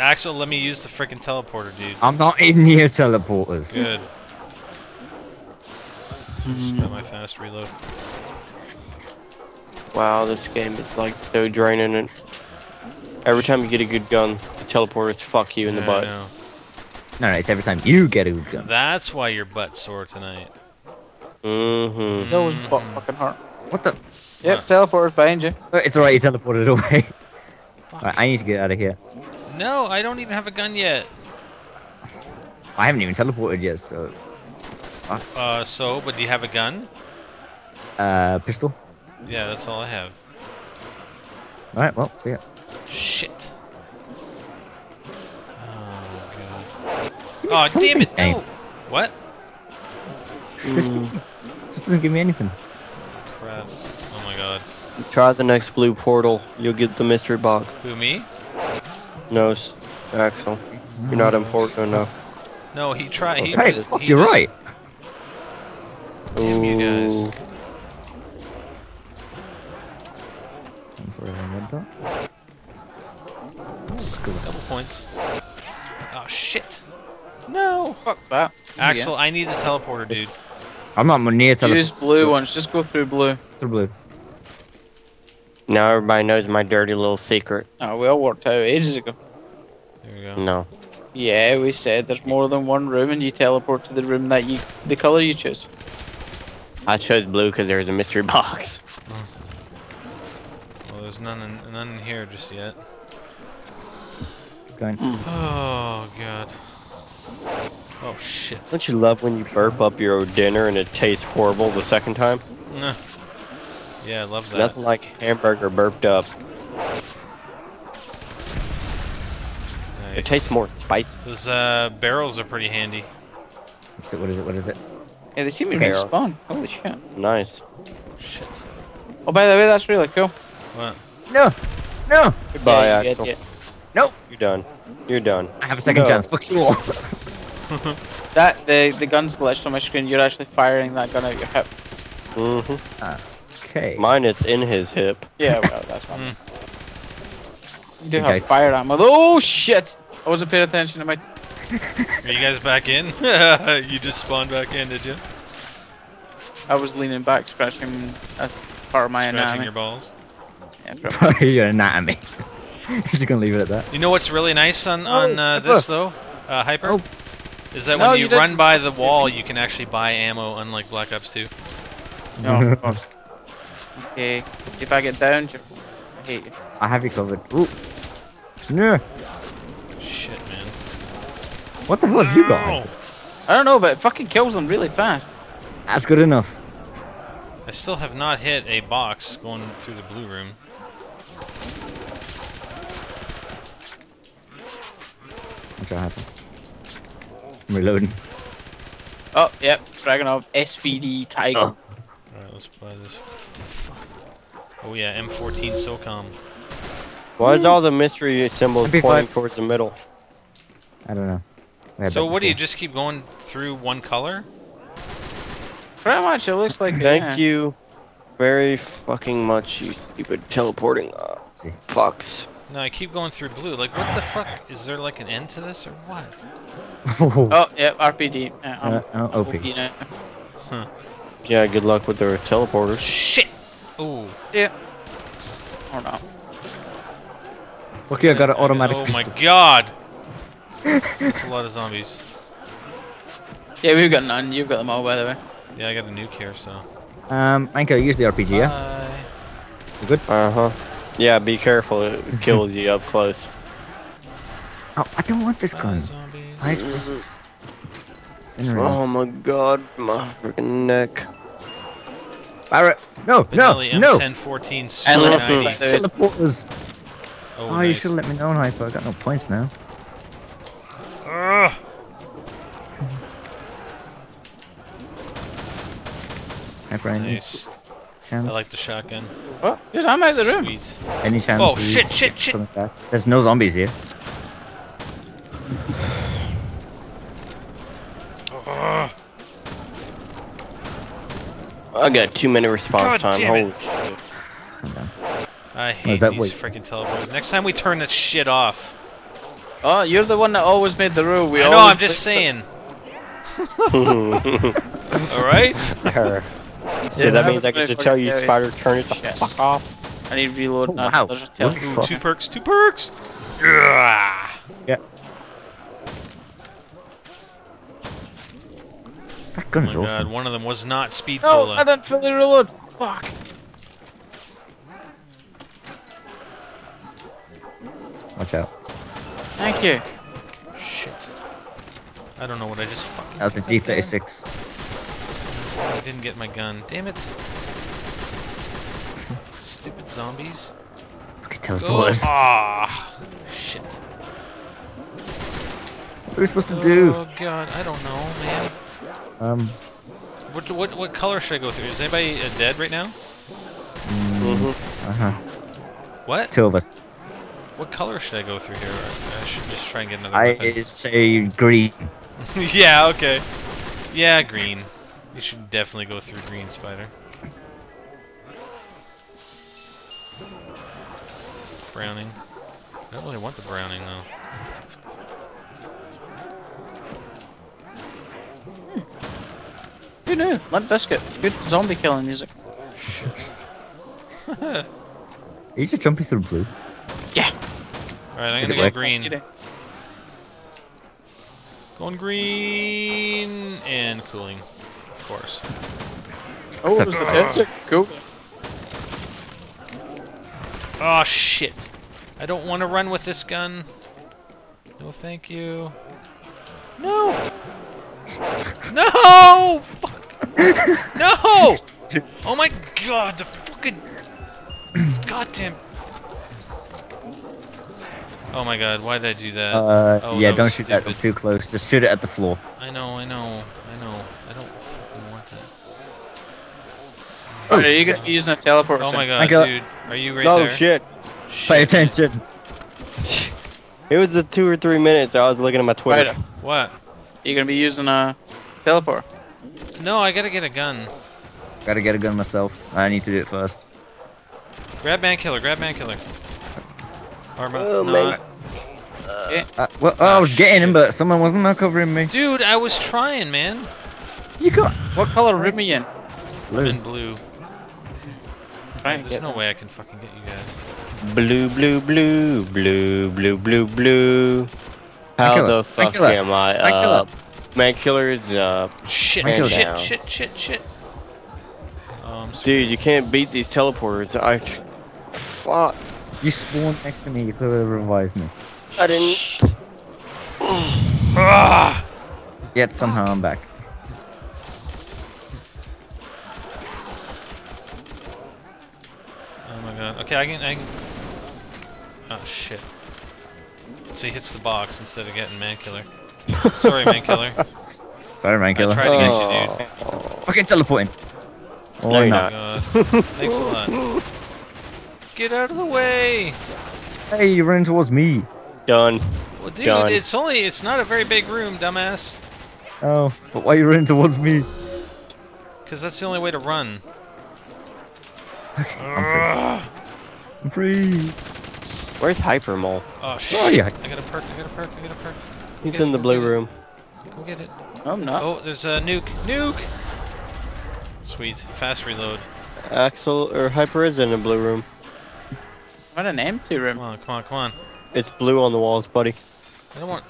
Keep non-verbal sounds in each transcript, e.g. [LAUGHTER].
Axel, let me use the freaking teleporter, dude. I'm not in your teleporters. Good. Just got my fast reload. Wow, this game is like so draining. And every time you get a good gun, the teleporters fuck you in the I butt. know. No, no, it's every time you get a good gun. That's why your butt's sore tonight. Mm-hmm. It's always butt fucking hurt. What the? Yep, teleporter's behind you. It's alright, you teleported away. [LAUGHS] Right, I need to get out of here. No, I don't even have a gun yet. I haven't even teleported yet, so. Uh, so, but do you have a gun? Uh, pistol? Yeah, that's all I have. Alright, well, see ya. Shit. Oh, God. Oh, damn it, game. no! What? This just doesn't give me anything. Crap. Oh my god. Try the next blue portal. You'll get the mystery box. Who, me? No, Axel. You're not important enough. No, he tried. He, Hey, he fuck, you're just- right. Damn you guys. Ooh. Double points. Oh, shit. No! Fuck that. Axel, I need the teleporter, dude. I'm not near teleport. Use blue ones. Just go through blue. Through blue. Now everybody knows my dirty little secret. Oh, we all worked out ages ago. There we go. No. Yeah, we said there's more than one room, and you teleport to the room that you, the color you choose. I chose blue because there's a mystery [LAUGHS] box. Well, there's none in, none in here just yet. Going. Oh, God. Oh, shit. Don't you love when you burp up your dinner and it tastes horrible the second time? Nah. Yeah, I love that. Nothing like hamburger burped up. Nice. It tastes more spicy. Those uh, barrels are pretty handy. What's it- What is it? What is it? Yeah, they seem to Okay. respawn. Holy shit. Nice. Shit. Oh, by the way, that's really cool. What? No! No! Goodbye, Yeah, you Axel. idiot. Nope! You're done. You're done. I have a second No. chance. Fuck you all. That the the gun's glitched on my screen. You're actually firing that gun out your hip. Mm-hmm. Okay. Mine, it's in his hip. Yeah, well, that's fine. You do Okay. have fire ammo. Oh shit! I wasn't paying attention to my. [LAUGHS] Are you guys back in? [LAUGHS] you just spawned back in, did you? I was leaning back, scratching a part of my Scratching anatomy. Scratching your balls. Yeah, probably. [LAUGHS] your anatomy. Just gonna leave it at that. You know what's really nice on on uh, this though, uh, hyper, Oh. is that No, when you you, run by the wall, you can actually buy ammo, unlike Black Ops 2. no, of course. Okay, if I get down, I hate you. I have you covered. Ooh. No. Shit, man. What the hell have you got? I don't know, but it fucking kills them really fast. That's good enough. I still have not hit a box going through the blue room. What's gonna happen? I'm reloading. Oh, yep, Dragunov SVD Tiger. Oh. Alright, let's play this. Oh yeah, M14 SOCOM. Why is all the mystery symbols MP5. pointing towards the middle? I don't know. We So what do you just keep going through one color? Pretty much, it looks like. Thank yeah. you very fucking much, you stupid teleporting uh, fucks. No, I keep going through blue. Like, what the fuck? Is there like an end to this or what? [LAUGHS] Oh, yeah, RPD. Yeah, I'm Uh, oh, OP. OP now. Yeah, good luck with their teleporters. Shit! Ooh. Yeah. Or not. Okay, I got an automatic Oh pistol. my god! [LAUGHS] That's a lot of zombies. Yeah, we've got none. You've got them all, by the way. Yeah, I got a nuke here, so. Um, Anko, use the RPG, yeah? Bye. Is it good? Uh huh. Yeah, be careful. It kills you up close. Oh, I don't want this Bye, gun. zombies. High explosives. Oh my god, my freaking neck. Barrett! No, no, Benelli no! M1014 I Super love 90. it. Teleporters! Oh, Oh, you nice. should have let me know, Hyper. I got no points now. Ugh. Hyper, any Nice. chance? I like the shotgun. What? Dude, I'm out of the room. Sweet. Any chance? Oh, shit, shit, shit. There's no zombies here. I got two minute response God time. damn it. Holy shit. I hate that these freaking teleporters. Next time we turn that shit off. Oh, you're the one that always made the rule. We I know, I'm just saying. [LAUGHS] Alright? Her. So Yeah, that that means I get to tell you. Spider, turn it the Shit. fuck off. I need to reload. Oh, now. wow. A tele- Look Ooh, two perks, two perks! Yeah. Yeah. That gun's Oh my god, one of them was not speed No, cola. I didn't fully reload. Fuck. Watch out. Thank you. Shit. I don't know what I just fucking That was the did there. G36. I didn't get my gun. Damn it. Stupid zombies. Fucking Go! teleporters. [LAUGHS] Ah! Shit. What are we supposed to do? Oh god, I don't know, man. Um, What what what color should I go through? Is anybody uh, dead right now? Mm-hmm. uh-huh. What? Two of us. What color should I go through here? I should just try and get another weapon. I [LAUGHS] say green. yeah, okay. Yeah, green. You should definitely go through green, Spider. Browning. I don't really want the browning, though. Who knew? Limp Bizkit. Good zombie killing music. [LAUGHS] Are you just jumping through blue? Yeah. Alright, I'm Is gonna it go green. Going green and cooling, of course. Oh, there's a tent. Uh, cool. Oh shit! I don't want to run with this gun. No, thank you. No. [LAUGHS] No! Fuck! No! Oh my god! The fucking goddamn. Oh my god! Why did I do that? Uh, Oh, yeah, that don't was shoot that too close. Just shoot it at the floor. I know, I know, I know. I don't fucking want that. Alright, are you gonna be using a teleport? Oh my god, Thank dude! Are you right oh there? Oh shit! Pay Shit. attention. It was the two or three minutes I was looking at my Twitter. Right. What? You gonna be using a teleport? No, I gotta get a gun. Gotta get a gun myself. I need to do it first. Grab man killer, grab man killer. Or Oh, no, man. Uh, well, oh, I was getting him, but someone wasn't there covering me. Dude, I was trying, man. You got What color room are you in? I'm blue. in blue. Try There's get no way I can fucking get you guys. Blue, blue, blue, blue, blue, blue, blue. How the fuck Mankiller, am I Mankiller. up? Man killer is up. Shit, Man shit, killer. shit, shit, shit. Oh, Dude, you can't beat these teleporters. I. Fuck. You spawned next to me. You could have revived me. I didn't. Ah! [SIGHS] Yet somehow I'm back. Oh my god. Okay, I can, I can. Oh shit. So he hits the box instead of getting man killer. Sorry, man killer. Sorry, man killer. I killer. tried to get you, dude. Oh. Fucking teleporting. Oh, No, you're not. not. God. Thanks a lot. Get out of the way! Hey, you're running towards me. Done. Well, dude, Done. it's only, it's not a very big room, dumbass. Oh, but why are you running towards me? Because that's the only way to run. I'm free. I'm free. Where's Hypermole? Oh, oh shit! yeah. I got a perk. I got a perk. I got a perk. He's in the blue room. Go get it. I'm not. Oh, there's a nuke. Nuke. Sweet. Fast reload. Axel or Hyper is in the blue room. I'm an M2 Come room. on, come on, come on. It's blue on the walls, buddy. I don't want.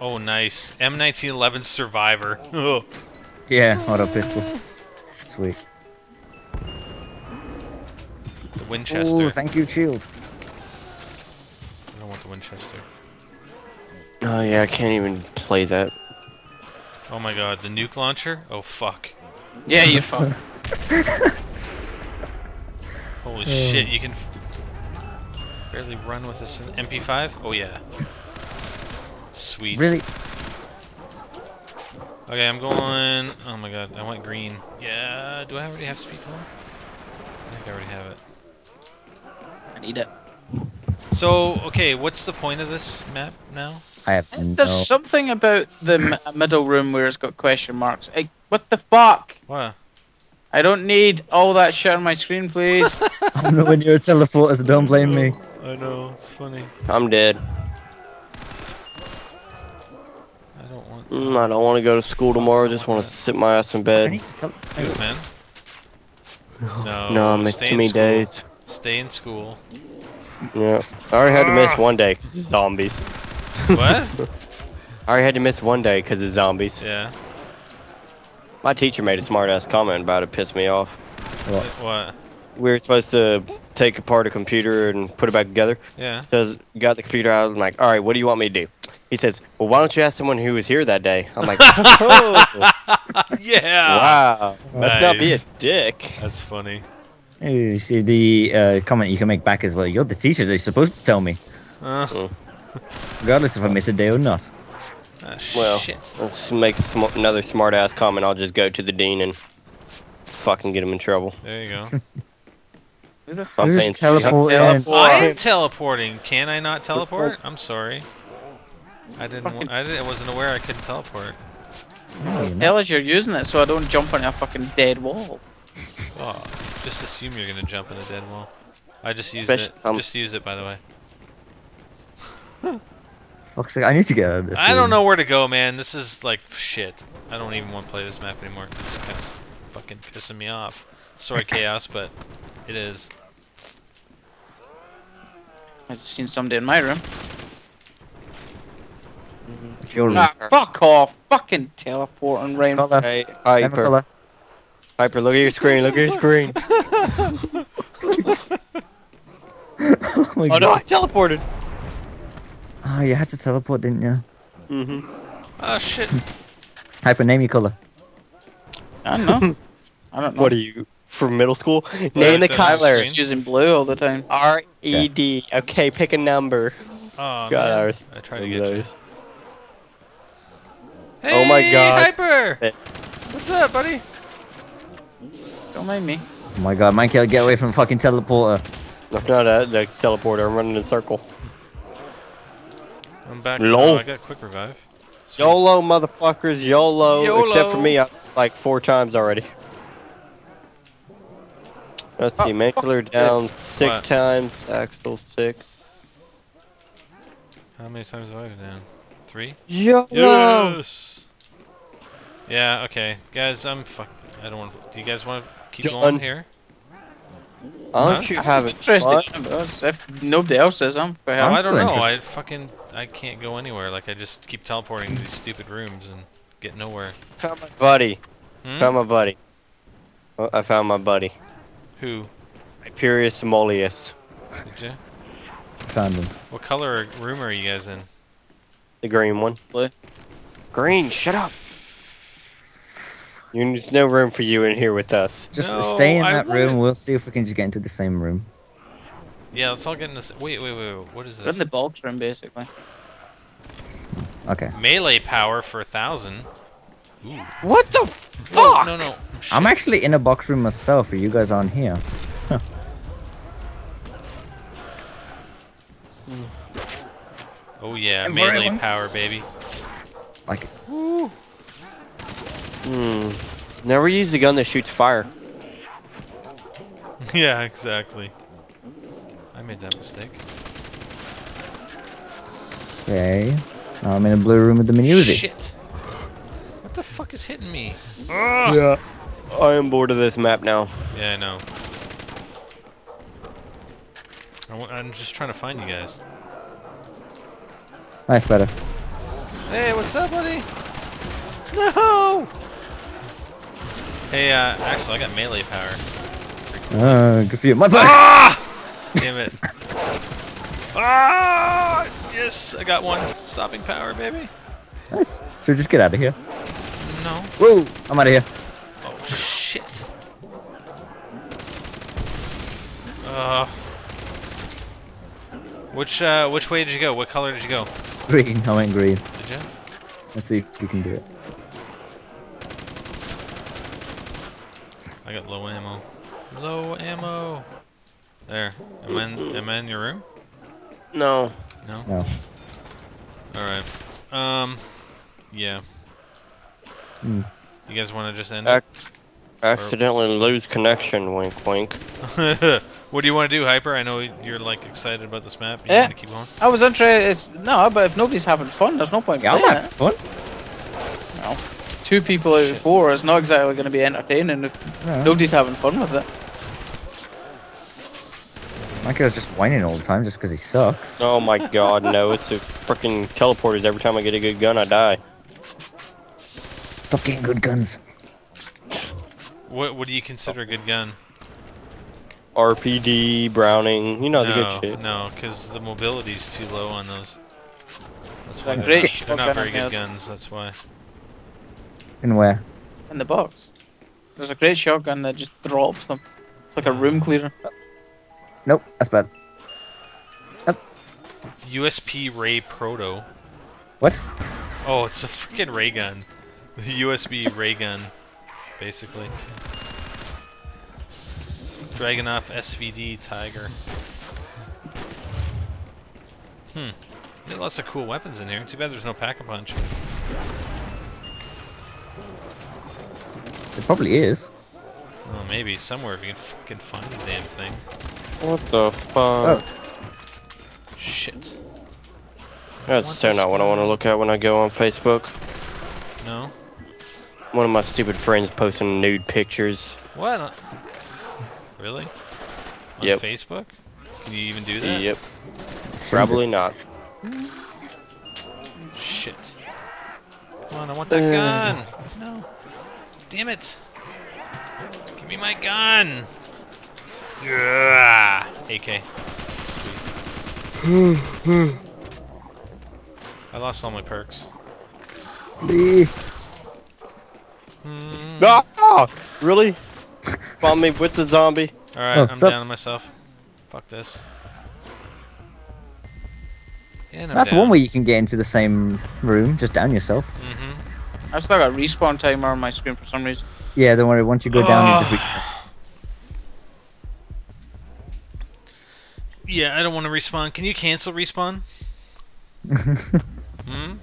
Oh, nice. M1911 Survivor. Oh. Yeah, auto pistol. Sweet. The Winchester. Oh, thank you, shield. I don't want the Winchester. Oh yeah, I can't even play that. Oh my god, the nuke launcher? Oh fuck. Yeah, you fuck. [LAUGHS] Holy shit, you can barely run with this MP5? Oh yeah. Sweet. Really? Okay, I'm going. Oh my god, I want green. Yeah, do I already have speed one? I think I already have it. I need it. So, okay, what's the point of this map now? I have no. There's something about the [COUGHS] middle room where it's got question marks. Hey, what the fuck? What? I don't need all that shit on my screen, please. [LAUGHS] I'm not when you're a teleporter, so don't blame me. I know, it's funny. I'm dead. I don't Mm, I don't want to go to school tomorrow. I Just want to sit my ass in bed. I bed. need to tell. Good, man. No, No, I missed stay too many school. days. Stay in school. Yeah. I already had to miss one day because of zombies. What? I already had to miss one day because of zombies. yeah. My teacher made a smart ass comment about it, pissed me off. What? We were supposed to take apart a computer and put it back together. Yeah. Does got the computer out. I'm like, all right, what do you want me to do? He says, well, why don't you ask someone who was here that day? I'm like, [LAUGHS] oh, [LAUGHS] Yeah. wow, let's not be a dick. That's funny. You see the uh, comment you can make back as well. You're the teacher. They're supposed to tell me, Uh, regardless if I miss a day or not. ah, Well, shit. let's make sm- another smart ass comment. I'll just go to the dean and fucking get him in trouble. There you go. [LAUGHS] Who the I'm Who's paying teleport Teleport. I am teleporting. Can I not teleport? I'm sorry. I didn't. I didn't. I wasn't aware I couldn't teleport. No, you're hell is you're using it so I don't jump on a fucking dead wall? Oh, just assume you're gonna jump in a dead wall. I just used Especially it. Just used it, by the way. Fuck's sake, I need to get out of this. I don't know where to go, man. This is like shit. I don't even want to play this map anymore. 'cause It's kind of fucking pissing me off. Sorry, [LAUGHS] chaos, but it is. I just seen somebody in my room. It's your room. Ah, fuck off! Fucking teleporting rain. Colour. Hey, Emma Hyper. Hyper, look at your screen. Look at your screen. [LAUGHS] [LAUGHS] oh, oh no, I teleported. Oh, you had to teleport, didn't you? Mm-hmm. Oh shit. Hyper, name your color. I don't know. [LAUGHS] I don't know. What are you from middle school? What, Name the the color. screen? Just using blue all the time. R E D. Okay, pick a number. Oh, God, man. I was. I tried to get of you. those. Hey, Oh my God. Hyper! What's up, buddy? Don't mind me. Oh my god, Michael, get away from fucking teleporter. No, not that. The teleporter. I'm running in a circle. I'm back. Lol. Oh, I got quick revive. Sweet. YOLO, motherfuckers. YOLO. Except for me, I, like four times already. Let's see. Oh, Mankiller fuck. down six What? times. Axel six. How many times have I been down? Three? YOLO. Yes. Yeah. Okay, guys. I'm fuck. I don't want. Do you guys want to keep Done. going here? Aren't you I'm having interested fun? in If nobody else is, I'm I'm I don't know. I fucking I can't go anywhere. Like I just keep teleporting to these stupid rooms and get nowhere. Found my buddy. Hmm? Found my buddy. Oh, I found my buddy. Who? Hyperius Mollius. Did you? Found him. What color room are you guys in? The green one. Blue. Green, shut up. You, there's no room for you in here with us. Just No, stay in that room. We'll see if we can just get into the same room. Yeah, let's all get in this. Wait, wait, wait. wait. What is We're in the bulk room, basically. Okay. Melee power for a thousand. Ooh. What the Whoa, fuck? No, no. I'm actually in a box room myself, but you guys aren't here. Oh yeah, And melee power, baby. Like, Hmm. Never use a gun that shoots fire. [LAUGHS] yeah, exactly. I made that mistake. okay. Now I'm in a blue room with the music. Shit. What the fuck is hitting me? Yeah. I am bored of this map now. Yeah, I know. I wa- I'm just trying to find you guys. Nice, better. Hey, what's up, buddy? No! Hey, uh, Axel, I got melee power. Uh, good for you. My back! Ah! Damn it. ah! Yes, I got one. Stopping power, baby. Nice. So just get out of here. No. Whoa! I'm out of here. Oh, shit. Uh, which, uh, which way did you go? What color did you go? Green. I went green. Did you? Let's see if you can do it. I got low ammo. Low ammo. There. Am I in, am I in your room? No. No? No. Alright. Um, yeah. Hmm. You guys want to just end Ac- accidentally lose connection. Wink, wink. [LAUGHS] what do you want to do, Hyper? I know you're, like, excited about this map. You Yeah. want to keep going? I was interested. No, but if nobody's having fun, there's no point Yeah, I'm playing having it. fun. know, two people out of four is not exactly going to be entertaining if No. nobody's having fun with it. My guy's just whining all the time just because he sucks. Oh my god, no, it's a freaking teleporters. Every time I get a good gun, I die. Stop getting good guns. What What do you consider a good gun? RPD, Browning, you know the good shit. no, because the mobility's too low on those. That's why they're great not, they're not very good guns. That's why. In where? In the box. There's a great shotgun that just drops them. It's like a room clearer. Nope, that's bad. USP Ray Proto. What? Oh, it's a freaking ray gun. The USB ray gun, basically. Dragunov SVD Tiger. Hmm. Got lots of cool weapons in here. Too bad there's no pack-a-punch. Probably is. Oh, maybe somewhere if you can fucking find the damn thing. What the fuck? Shit. That's want so this not what I want to look at when I go on Facebook. No? One of my stupid friends posting nude pictures. What? Really? On Yep. Facebook? Can you even do that? Yep. Probably not. Shit. Come on, I want that Uh. gun! No. Damn it! Give me my gun! Yeah. AK. Sweet. [SIGHS] I lost all my perks. Hmm. Ah! Really? Spawn me with the zombie. Alright, Oh, I'm sup? down on myself. Fuck this. And I'm That's down. one way you can get into the same room. Just down yourself. Mm-hmm. I've still got respawn timer on my screen for some reason. Yeah, don't worry. Once you go down, you just reach. Yeah, I don't want to respawn. Can you cancel respawn? [LAUGHS] hmm?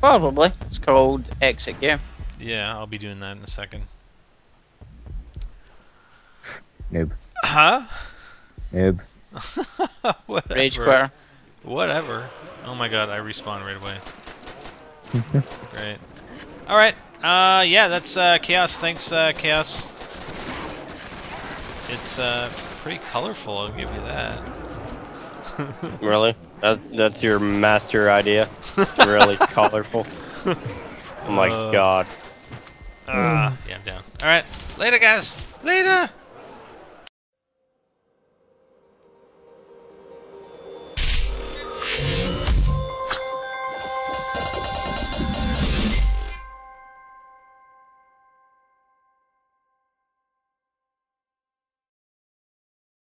Probably. It's called exit game. Yeah, I'll be doing that in a second. Noob. Huh? Noob. [LAUGHS] Whatever. Rage Square. Whatever. Oh my god, I respawn right away. [LAUGHS] Great. Alright. Uh, yeah, that's uh, Chaos. Thanks, uh, Chaos. It's uh, pretty colorful, I'll give you that. [LAUGHS] Really? That, that's your master idea? It's really [LAUGHS] colorful. Oh my Uh. god. Ah, yeah, I'm down. Alright. Later, guys. Later.